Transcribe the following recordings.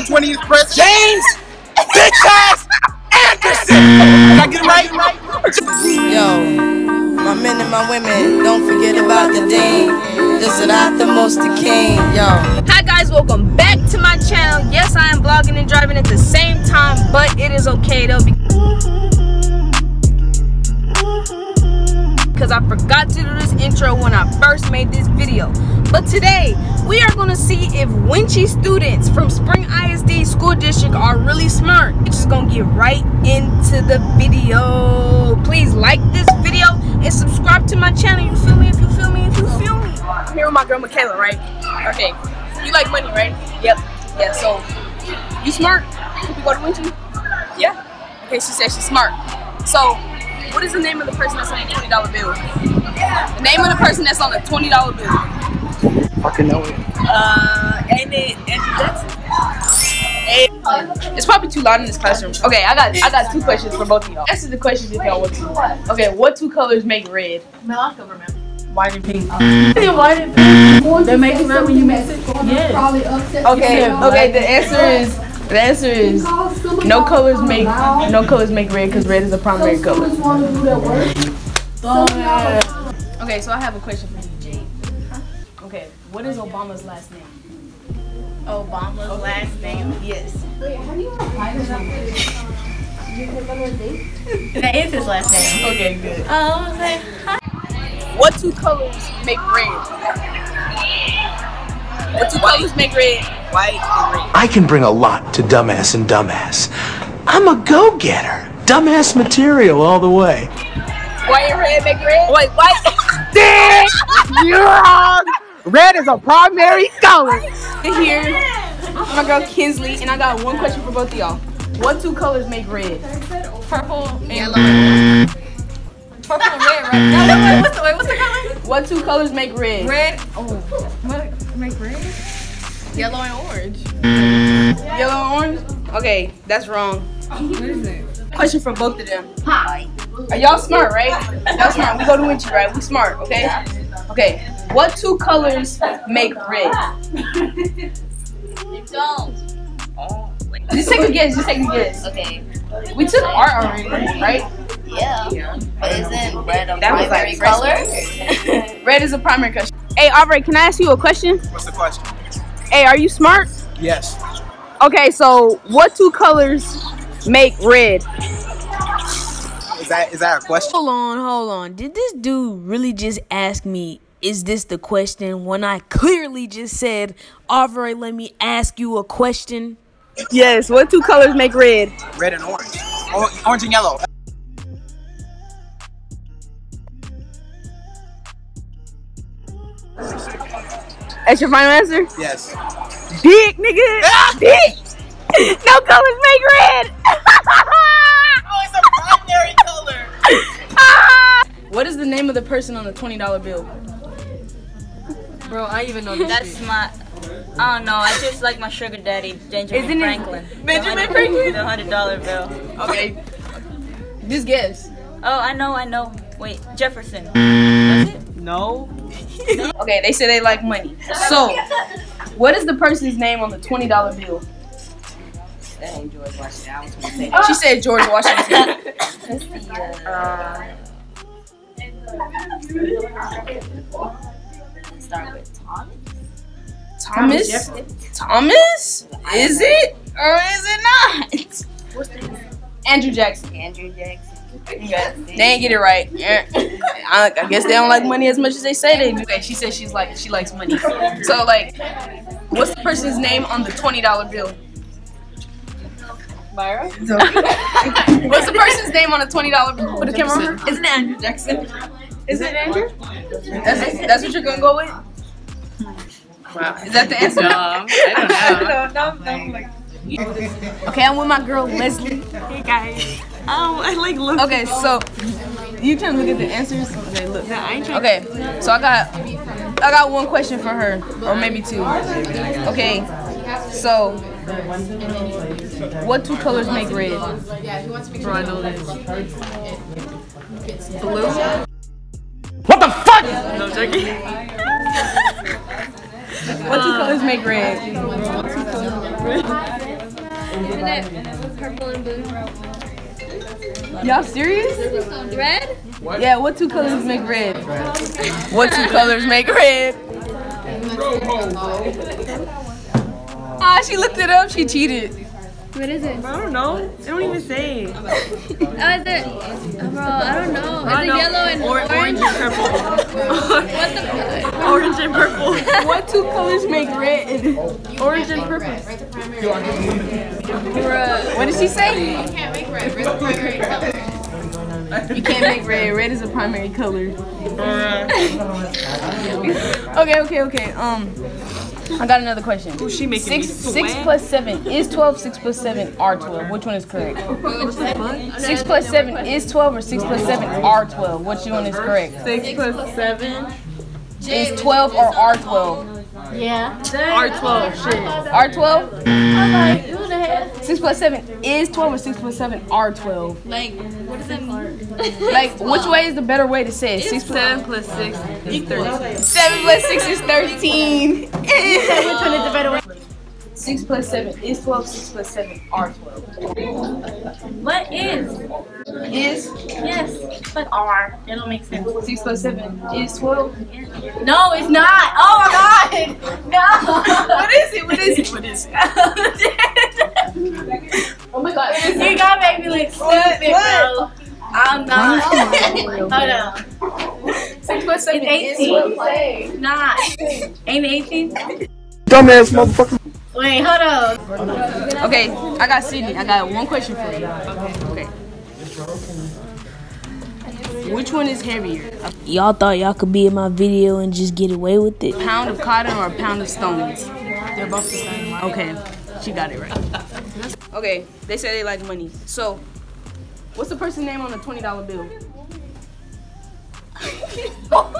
our 20th president. James, bitch ass Anderson. Mm. Did I get it right? Yo, my men and my women, don't forget about the dean. This is not the most the king. Yo. Hi guys, welcome back to my channel. Yes, I am vlogging and driving at the same time, but it is okay though. Because I forgot to do this intro when I first made this video. But today, we are to see if Wunsche students from Spring ISD School District are really smart. We're just to get right into the video. Please like this video and subscribe to my channel. You feel me? If you feel me, if you feel me. I'm here with my girl Michaela, right? Okay. You like money, right? Yep. Yeah, so you smart? You go to Wunsche? Yeah. Okay, she said she's smart. So, what is the name of the person that's on the $20 bill? The name of the person that's on the $20 bill. Fucking know it. Uh, ain't it Andrew Jackson? It's probably too loud in this classroom. Okay, I got I got two questions for both of y'all. Answer the questions if y'all want to. Okay, what two colors make red? White and pink. White and pink. They make red when you mix it. Yes. Okay, okay. The answer is the answer is no colors make no colors make red because red is a primary color. Okay, so I have a question for you, Jade. Okay, what is Obama's last name? Obama's last name. Yes. That is his last name. Okay, good. Oh, I like, hi. What two colors make red? What two colors make red? White and red. I can bring a lot to Dumbass and Dumbass. I'm a go-getter. Dumbass material all the way. White and red make red? Wait, white. You're wrong. Red is a primary color. Here, my girl Kinsley, and I got one question for both of y'all. What two colors make red? Purple and yellow. Purple and red, right? No, mm. wait, wait, what's the, wait, what's the color? What two colors make red? Red. Oh, what? Make red? Yellow and orange. Mm. Yellow and orange? Okay, that's wrong. What is it? Question for both of them. Hi. Are y'all smart, right? Y'all smart. We go to Wunsche, right? We smart, okay? Okay. What two colors make red? Don't. Just take a guess. Just take a guess. Okay. We took art already, right? Yeah. But isn't red a That was primary like color? Red is a primary color. Hey, Aubrey, can I ask you a question? What's the question? Hey, are you smart? Yes. Okay, so what two colors make red? Is that is that a question? Hold on, hold on. Did this dude really just ask me, is this the question? When I clearly just said, Aubrey, let me ask you a question. Yes. What two colors make red? Red and orange. Or- orange and yellow. That's your final answer? Yes. Big nigga. Ah! Big. No colors make red. Oh, it's a primary color. Ah! what is the name of the person on the twenty dollar bill? Bro, I even know this That's my. I don't know. I just like my sugar daddy, Benjamin Isn't it Franklin. Benjamin The Franklin? The hundred dollar bill. Okay. Just guess. Oh, I know, I know. Wait, Jefferson. Was it? No. okay, they say they like money. So, what is the person's name on the twenty dollar bill? That ain't George Washington. I was gonna say She said George Washington. Let's see. Uh, start with Thomas. Thomas? Thomas? Is it or is it not? Andrew Jackson. Andrew Jackson. They ain't get it right. Eh, I, I guess they don't like money as much as they say they do. Okay, she says she's like she likes money. So like, what's the person's name on the twenty dollar bill? Myra? What's the person's name on a twenty dollar bill? Put the camera on her. Isn't it Andrew Jackson? Is it Andrew? That's that's what you're gonna go with. Wow. Is that the answer? I don't know. Okay, I'm with my girl Leslie. Hey guys. Oh, I like look. Okay, so you trying to look at the answers? Okay, look. No, I ain't trying Okay, so I got I got one question for her, or maybe two. Okay, so what two colors make red? Bro, I know this. Blue? What the fuck? No, joking. What two colors make red? Isn't it purple and blue? Y'all serious? Red? Yeah, what two colors make red? What two colors make red? Ah, she looked it up. She cheated. What is it? I don't know. They don't even say. Oh, is it? Bro, I don't know. Is it yellow and Or- orange? orange and purple. What's the color? Orange and purple. what two colors make red? Orange and purple. Bruh. What did she say? You can't make red. You can't make red. Red is a primary color. okay, okay, okay. Um, I got another question. she making Six six plus seven is 12. Six plus seven are 12. Which one is correct? Six plus seven is 12, or six plus seven are 12. Which one is correct? Six plus seven. Is 12 or R twelve. Yeah. R12. Shit. Are 12? Mm. Six plus seven is 12, or six plus seven are 12? Like, what does that mean? Like, which way is the better way to say it? Six plus Seven plus six is thirty. Seven plus six is thirteen. Which one is the better way? Six plus seven is twelve. Six plus seven are twelve. What is? Is Yes, but R. That don't make sense. six plus seven is twelve. No, it's not. Oh my god. No. What is it? What is it? What is it? Oh my god. you gotta make me look stupid, bro. I'm not. Hold on. Six plus seven It's is 18. twelve. It's not. Ain't 18? Dumbass motherfucker. Wait, hold on. Okay, I got Sydney. I got one question for you. Okay. Which one is heavier? Y'all thought y'all could be in my video and just get away with it? A pound of cotton or a pound of stones? They're both the same. Okay, she got it right. Okay, they say they like money. So, what's the person's name on the twenty dollar bill? I'm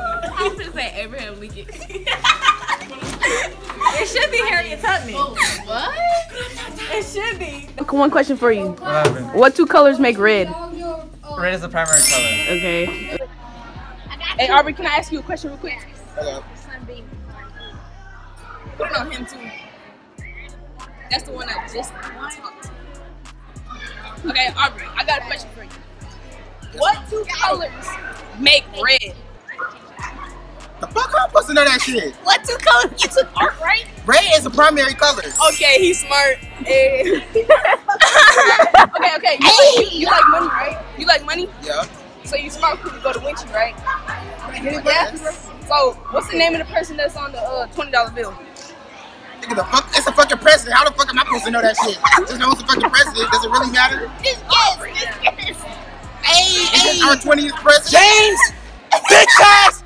gonna say Abraham Lincoln. it should be Harriet Tubman. Oh, What? It should be. One question for you. What? What two colors make red? Red is the primary color. Okay. Hey, Aubrey, can I ask you a question real quick? Hello. Put it on him too. That's the one I just talked to. Okay, Aubrey, I got a question for you. What two colors make red? The fuck I'm supposed to know that shit? What two colors? You took art, right? Red is a primary color. Okay, he's smart. Eh. okay, okay. You, like, you, you like money, right? You like money? Yeah. So you smart because you go to Wunsche, right? Yeah. So what's the name of the person that's on the uh, twenty dollar bill? Nigga, the fuck, it's a fucking president. How the fuck am I supposed to know that shit? Just know it's a fucking president. Does it really matter? Yes, yes. Hey, Is it our 20th president? James, bitch ass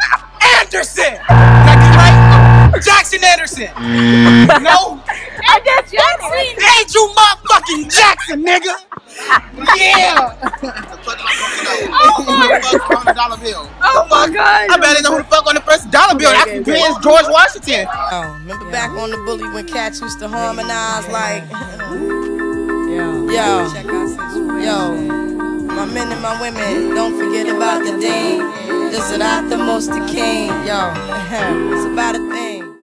Anderson. Did I right? Jackson Anderson. No, I just Jackson. Andrew motherfucking Jackson, nigga. Yeah. the fuck am I supposed know? Oh my Who the fuck's on the dollar bill? Oh my god. I better know who the fuck on the first dollar bill. That's Pence George Washington. Oh, remember back on the bully when cats used to harmonize like Yo, yo, yo, my men and my women, don't forget about the dean. This is not the most the king, yo. It's about a thing.